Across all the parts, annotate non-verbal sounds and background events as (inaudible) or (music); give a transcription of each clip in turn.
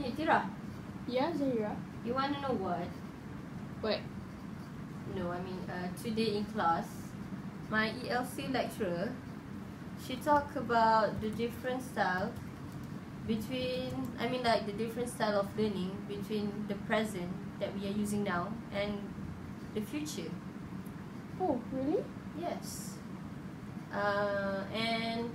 Hey, Tira, Yeah, Zahirah. you want to know what? What? No, I mean, uh, today in class, my ELC lecturer, she talked about the different style between, I mean, like the different style of learning between the present that we are using now and the future. Oh, really? Yes. Uh, and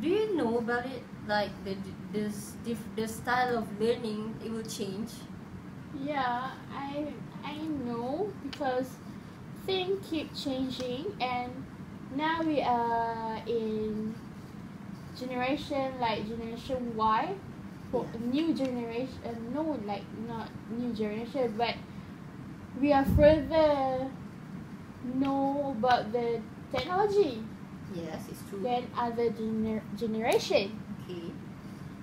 do you know about it? Like the this the style of learning it will change. Yeah, I I know because things keep changing and now we are in generation like generation Y for Yeah. new generation uh, no like not new generation but we are further know about the technology Yes, it's true. than other gener- generation Okay.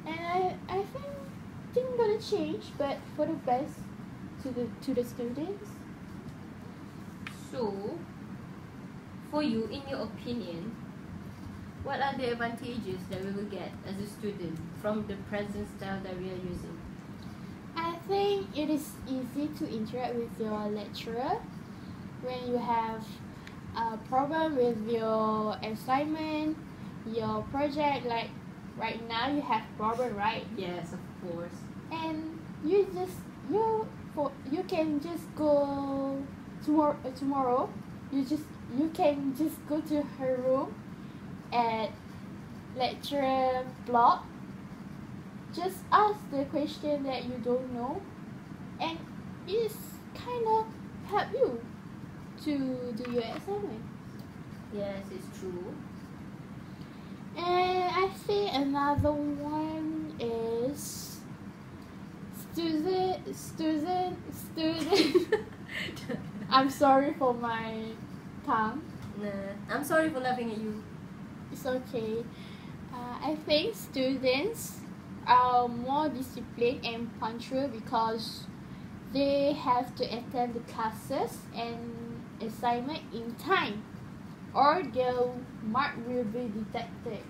and I I think things gonna change but for the best to the to the students So, for you, in your opinion, what are the advantages that we will get as a student from the present style that we are using? I think it is easy to interact with your lecturer when you have a problem with your assignment, your project. Like right now, you have problem, right? Yes, of course. And you just you for you can just go tomorrow. Uh, tomorrow, you just you can just go to her room at lecture block just ask the question that you don't know and it's kind of help you to do your assignment Yes, it's true. And i think another one is student student student. (laughs) I'm sorry for my tongue. Nah, I'm sorry for laughing at you. it's okay. Uh, i think students are more disciplined and punctual because they have to attend the classes and assignment in time or their mark will be detected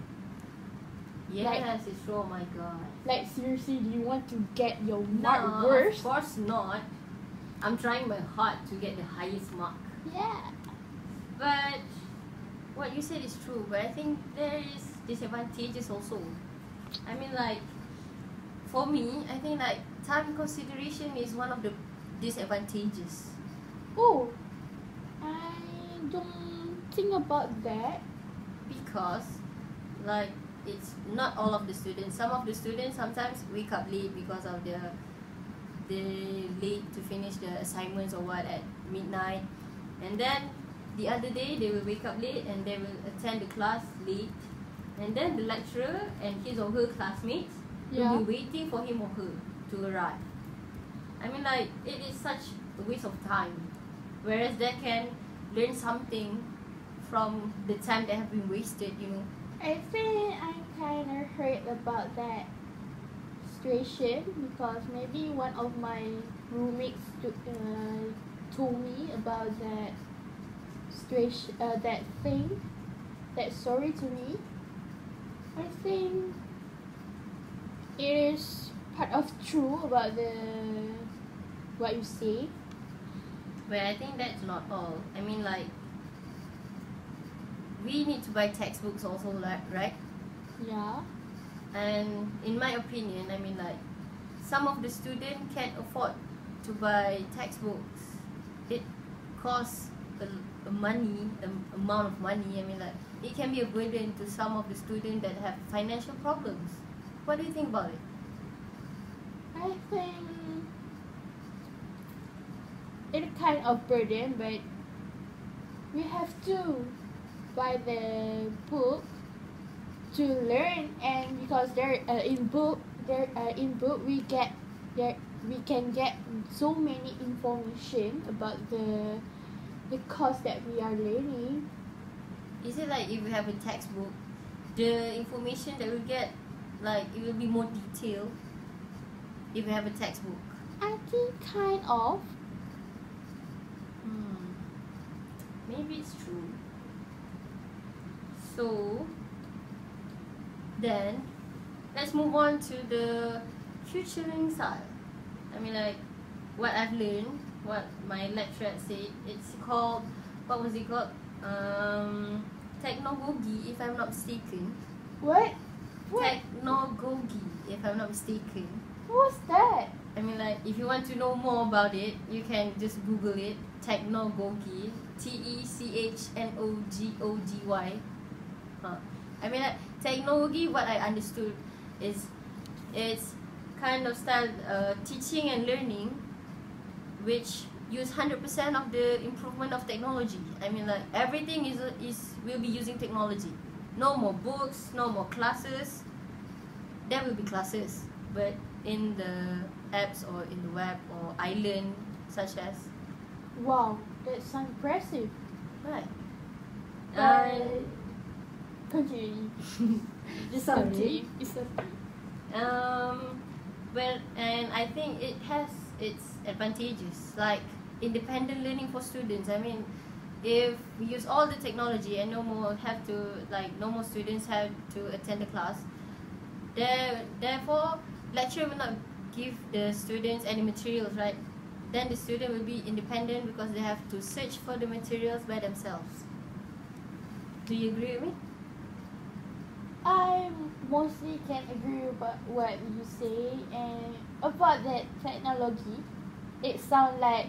Yes, it's true. Oh my god. like seriously do you want to get your mark no, worse of course not. I'm trying my hard to get the highest mark. yeah But what you said is true. But I think there is disadvantages also. I mean, like for me, I think like time consideration is one of the disadvantages. oh i don't think about that? Because like it's not all of the students. Some of the students sometimes wake up late because of the they late to finish the assignments or what at midnight. And then the other day they will wake up late and they will attend the class late. And then the lecturer and his or her classmates Yeah. will be waiting for him or her to arrive. I mean like it is such a waste of time. Whereas they can learn something from the time that have been wasted you know I think I'm kind of hurt about that situation because maybe one of my roommates to, uh, told me about that situation, uh, that thing, that story to me. I think it is part of true about the what you say. But I think that's not all. I mean, like, we need to buy textbooks also, like, right? Yeah. And in my opinion, I mean, like, some of the student can't afford to buy textbooks. It costs a, a money, a amount of money. I mean, like, it can be a burden to some of the students that have financial problems. What do you think about it? I think it's kind of burden, but we have to buy the book to learn, and because there uh, in book there uh, in book we get there we can get so many information about the the course that we are learning. Is it like if we have a textbook, the information that we get, like, it will be more detailed if we have a textbook? I think kind of. Hmm. Maybe it's true. So then let's move on to the future learning style. I mean, like what I've learned, what my lecturer said. It's called what was it called? Um, technogogy, if I'm not mistaken. What? What? Technogogy, if I'm not mistaken. What's that? I mean, like, if you want to know more about it, you can just Google it. Technogogy. T Huh. I mean, like, technology, what I understood is it's kind of style uh, teaching and learning which use 100% of the improvement of technology. I mean, like, everything is, is will be using technology. No more books, no more classes. There will be classes, but in the apps or in the web or island such as Wow, that sounds impressive. right. Uh, continue. Just Sorry. continue. It's okay. um, well, and I think it has its advantages, like independent learning for students. I mean, if we use all the technology and no more have to like no more students have to attend the class, there therefore lecturer will not give the students any materials, right? Then the student will be independent because they have to search for the materials by themselves. Do you agree with me? I mostly can agree about what you say and about that technogogy. It sounds like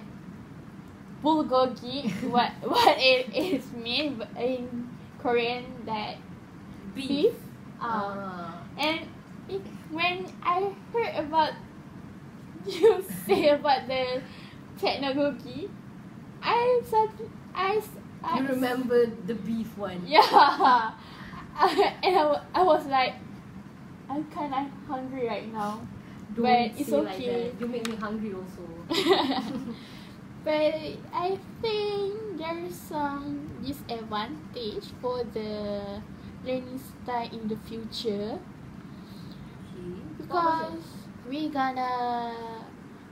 bulgogi. (laughs) what what it is mean in Korean that beef. Um, Ah. and it, when I heard about (laughs) you say about the technogogy, I said I You remember the beef one? Yeah. (laughs) and I, I was like, I'm kind of hungry right now. Don't But it's like okay. that. You make me hungry also. (laughs) but I think there's some disadvantage for the learning style in the future Okay. because we gonna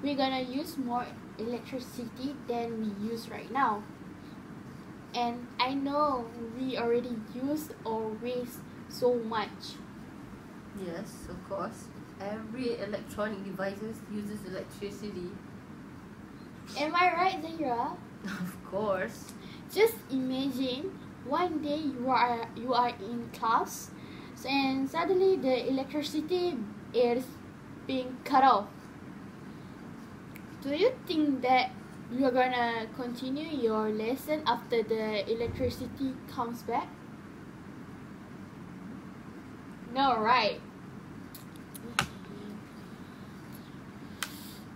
we gonna use more electricity than we use right now. And I know we already use or waste so much. Yes, of course. Every electronic devices uses electricity. Am I right, Zahirah? (laughs) Of course. Just imagine one day you are you are in class and suddenly the electricity is being cut off. Do you think that you're gonna continue your lesson after the electricity comes back? No, right?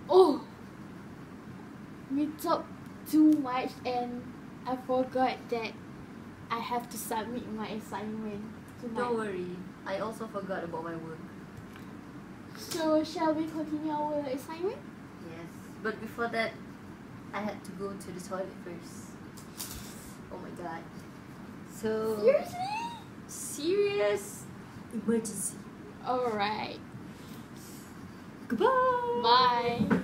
Oh, we talked too much and I forgot that I have to submit my assignment tonight. Don't worry. I also forgot about my work. So shall we continue our assignment? Yes. But before that, I had to go to the toilet first. Oh my god. So Seriously? serious emergency. Alright. Goodbye. Bye.